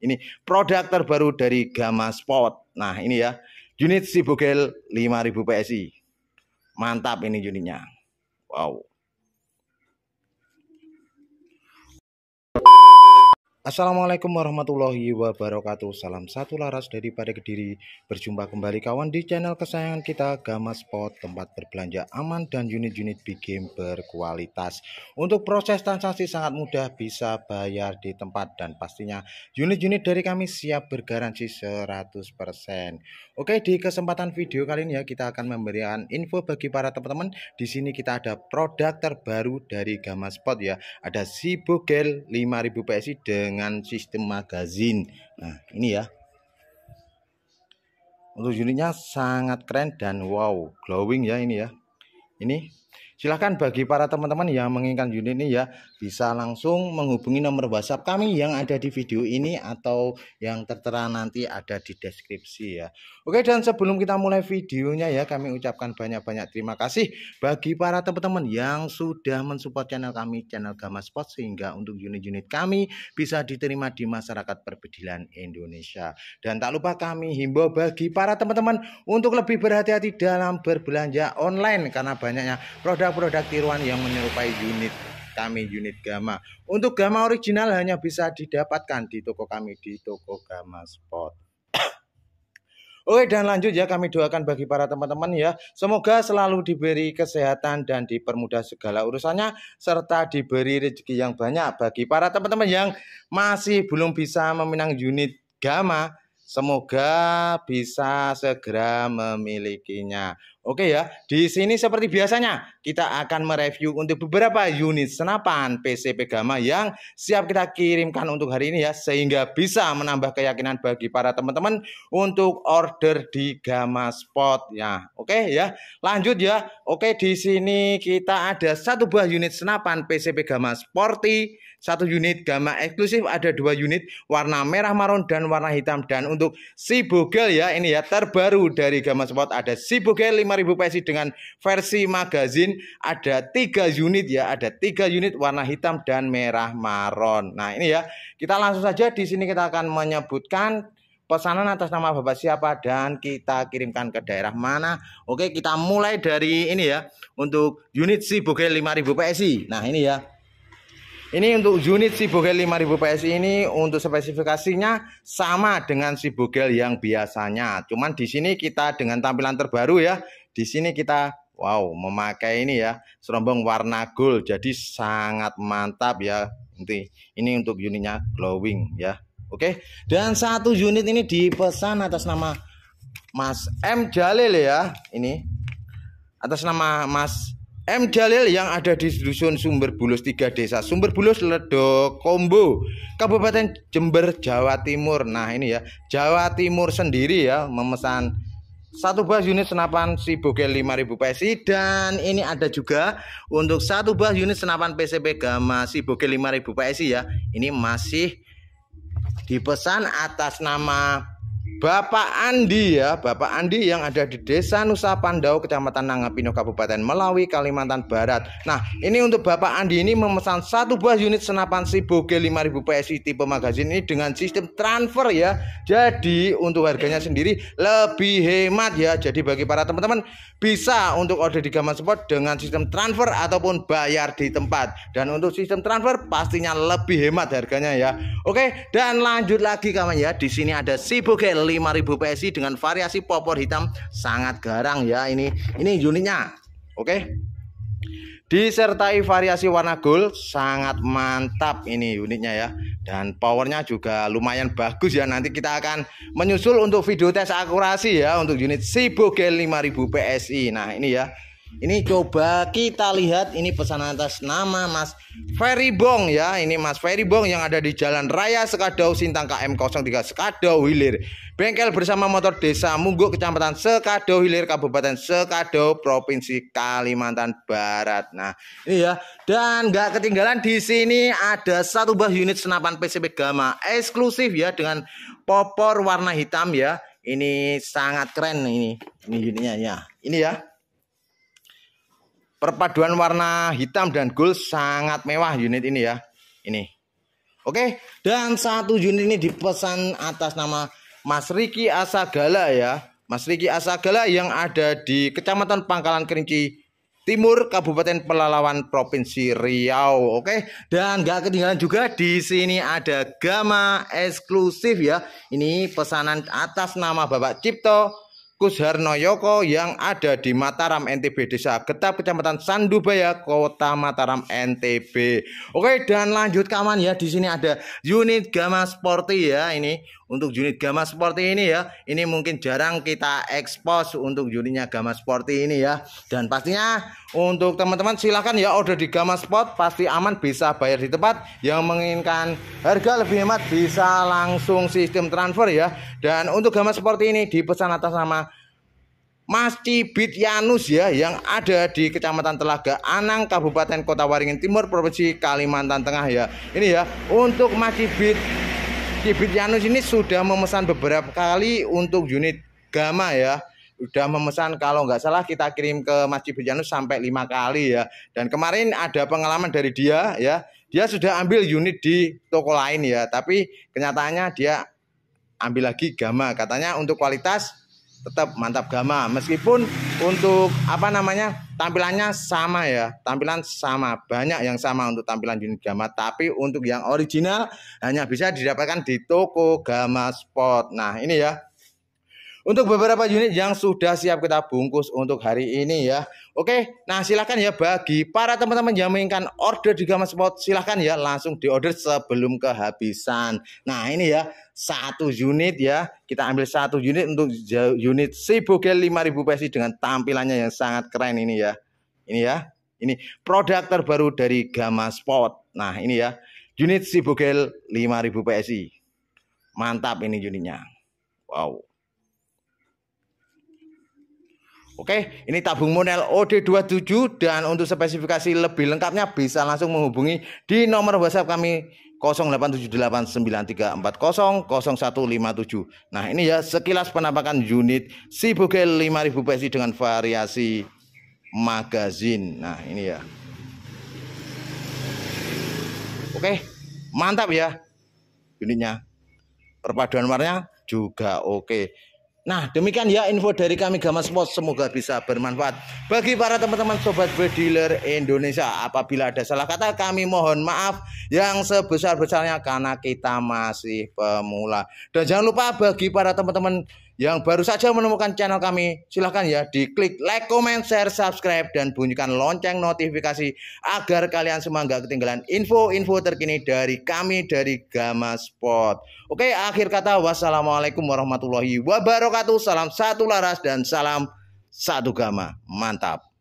Ini produk terbaru dari Gamma Sport. Nah, ini ya. Unit Sibogel 5000 PSI. Mantap ini unitnya. Wow. Assalamualaikum warahmatullahi wabarakatuh. Salam satu laras dari pada Kediri. Berjumpa kembali kawan di channel kesayangan kita Gama Spot Tempat berbelanja aman dan unit-unit big game berkualitas. Untuk proses transaksi sangat mudah Bisa bayar di tempat Dan pastinya unit-unit dari kami siap bergaransi 100% Oke di kesempatan video kali ini ya Kita akan memberikan info bagi para teman-teman. Di sini kita ada produk terbaru dari Gama Spot ya. Ada Sibogel 5000 PSI dengan dengan sistem magazin. Nah ini ya. Untuk unitnya sangat keren dan wow glowing ya ini ya. Ini silahkan bagi para teman-teman yang menginginkan unit ini ya bisa langsung menghubungi nomor WhatsApp kami yang ada di video ini atau yang tertera nanti ada di deskripsi ya. Oke dan sebelum kita mulai videonya ya kami ucapkan banyak-banyak terima kasih bagi para teman-teman yang sudah mensupport channel kami channel Gama Sport sehingga untuk unit-unit kami bisa diterima di masyarakat perbedilan Indonesia. Dan tak lupa kami himbau bagi para teman-teman untuk lebih berhati-hati dalam berbelanja online karena banyaknya produk produk-produk tiruan yang menyerupai unit kami unit Gama. Untuk Gama original hanya bisa didapatkan di toko kami di toko Gama Sport. Oke dan lanjut ya kami doakan bagi para teman-teman ya Semoga selalu diberi kesehatan dan dipermudah segala urusannya Serta diberi rezeki yang banyak bagi para teman-teman yang masih belum bisa meminang unit Gama Semoga bisa segera memilikinya. Oke ya, di sini seperti biasanya kita akan mereview untuk beberapa unit senapan PCP Gamma yang siap kita kirimkan untuk hari ini ya, sehingga bisa menambah keyakinan bagi para teman-teman untuk order di Gamma Spot ya. Oke ya, lanjut ya. Oke di sini kita ada satu buah unit senapan PCP Gamma Sporty satu unit gamma eksklusif ada dua unit warna merah marun dan warna hitam dan untuk si bogel ya ini ya terbaru dari gamma sport ada si bogel 5000 PSI dengan versi magazin ada tiga unit ya ada tiga unit warna hitam dan merah marun nah ini ya kita langsung saja di sini kita akan menyebutkan pesanan atas nama Bapak siapa dan kita kirimkan ke daerah mana. Oke, kita mulai dari ini ya. Untuk unit si Bogel 5000 PSI. Nah, ini ya. Ini untuk unit si Bogel 5000 PSI ini untuk spesifikasinya sama dengan si Bogel yang biasanya. Cuman di sini kita dengan tampilan terbaru ya. Di sini kita wow memakai ini ya serombong warna gold. Jadi sangat mantap ya. Nanti ini untuk unitnya glowing ya. Oke. Dan satu unit ini dipesan atas nama Mas M Jalil ya. Ini atas nama Mas M Jalil yang ada di dusun Sumber Bulus 3 desa Sumber Bulus Ledo Kombo Kabupaten Jember Jawa Timur nah ini ya Jawa Timur sendiri ya memesan satu buah unit senapan si Bogel 5000 PSI dan ini ada juga untuk satu buah unit senapan PCP Gamma si Bogel 5000 PSI ya. Ini masih dipesan atas nama Bapak Andi ya, Bapak Andi yang ada di Desa Nusa Pandau, Kecamatan Nangapino, Kabupaten Melawi, Kalimantan Barat. Nah, ini untuk Bapak Andi ini memesan satu buah unit senapan Siboge 5000 PSI tipe magazin ini dengan sistem transfer ya. Jadi untuk harganya sendiri lebih hemat ya. Jadi bagi para teman-teman bisa untuk order di Gaman Sport dengan sistem transfer ataupun bayar di tempat. Dan untuk sistem transfer pastinya lebih hemat harganya ya. Oke, dan lanjut lagi kawan ya. Di sini ada Siboge 5000 PSI dengan variasi popor hitam sangat garang ya ini. Ini unitnya oke. Disertai variasi warna gold sangat mantap ini unitnya ya. Dan powernya juga lumayan bagus ya. Nanti kita akan menyusul untuk video tes akurasi ya untuk unit Sibogel 5000 PSI nah ini ya ini coba kita lihat ini pesanan atas nama Mas Ferry Bong ya. Ini Mas Ferry Bong yang ada di Jalan Raya Sekadau Sintang KM 03 Sekadau Hilir. Bengkel bersama motor Desa Mungguk Kecamatan Sekadau Hilir Kabupaten Sekadau Provinsi Kalimantan Barat. Nah, ini ya. Dan nggak ketinggalan di sini ada satu buah unit senapan PCP Gamma eksklusif ya dengan popor warna hitam ya. Ini sangat keren ini. Ini unitnya ya. Ini ya. Perpaduan warna hitam dan gold sangat mewah unit ini ya. Ini. Oke, dan satu unit ini dipesan atas nama Mas Riki Asagala ya. Mas Riki Asagala yang ada di Kecamatan Pangkalan Kerinci Timur Kabupaten Pelalawan Provinsi Riau. Oke, dan gak ketinggalan juga di sini ada gama eksklusif ya. Ini pesanan atas nama Bapak Cipto Kusharno Yoko yang ada di Mataram NTB Desa Getap Kecamatan Sandubaya Kota Mataram NTB. Oke dan lanjut kawan ya di sini ada unit Gamma Sporty ya ini untuk unit Gamma Sporty ini ya. Ini mungkin jarang kita ekspos untuk unitnya Gamma Sporty ini ya. Dan pastinya untuk teman-teman silahkan ya order di Gamma Sport pasti aman bisa bayar di tempat. Yang menginginkan harga lebih hemat bisa langsung sistem transfer ya. Dan untuk Gamma Sporty ini dipesan atas nama Mas Cibit Yanus ya yang ada di Kecamatan Telaga Anang Kabupaten Kota Waringin Timur Provinsi Kalimantan Tengah ya. Ini ya untuk Mas Cibit Cibit Yanus ini sudah memesan beberapa kali untuk unit Gama ya. Sudah memesan kalau nggak salah kita kirim ke Mas Cibit Yanus sampai lima kali ya. Dan kemarin ada pengalaman dari dia ya. Dia sudah ambil unit di toko lain ya, tapi kenyataannya dia ambil lagi Gama. Katanya untuk kualitas tetap mantap gama. Meskipun untuk apa namanya tampilannya sama ya. Tampilan sama. Banyak yang sama untuk tampilan unit gama. Tapi untuk yang original hanya bisa didapatkan di toko gama sport. Nah ini ya untuk beberapa unit yang sudah siap kita bungkus untuk hari ini ya. Oke, nah silahkan ya bagi para teman-teman yang menginginkan order di Gama Sport silahkan ya langsung diorder sebelum kehabisan. Nah ini ya satu unit ya kita ambil satu unit untuk unit Sibogel 5000 PSI dengan tampilannya yang sangat keren ini ya. Ini ya. Ini produk terbaru dari Gama Sport. Nah ini ya unit Sibogel 5000 PSI. Mantap ini unitnya. Wow. Oke, ini tabung model OD27 dan untuk spesifikasi lebih lengkapnya bisa langsung menghubungi di nomor WhatsApp kami 087893400157. Nah, ini ya sekilas penampakan unit Sibugel 5000 PSI dengan variasi magazin. Nah, ini ya. Oke, mantap ya unitnya. Perpaduan warnanya juga oke. Nah, demikian ya info dari kami Gama Sport. Semoga bisa bermanfaat bagi para teman-teman sobat dealer Indonesia. Apabila ada salah kata, kami mohon maaf yang sebesar-besarnya karena kita masih pemula. Dan jangan lupa bagi para teman-teman yang baru saja menemukan channel kami, silahkan ya diklik like, comment, share, subscribe, dan bunyikan lonceng notifikasi agar kalian semua nggak ketinggalan info-info terkini dari kami dari Gama Sport. Oke, akhir kata wassalamualaikum warahmatullahi wabarakatuh. Salam satu laras dan salam satu gama. Mantap.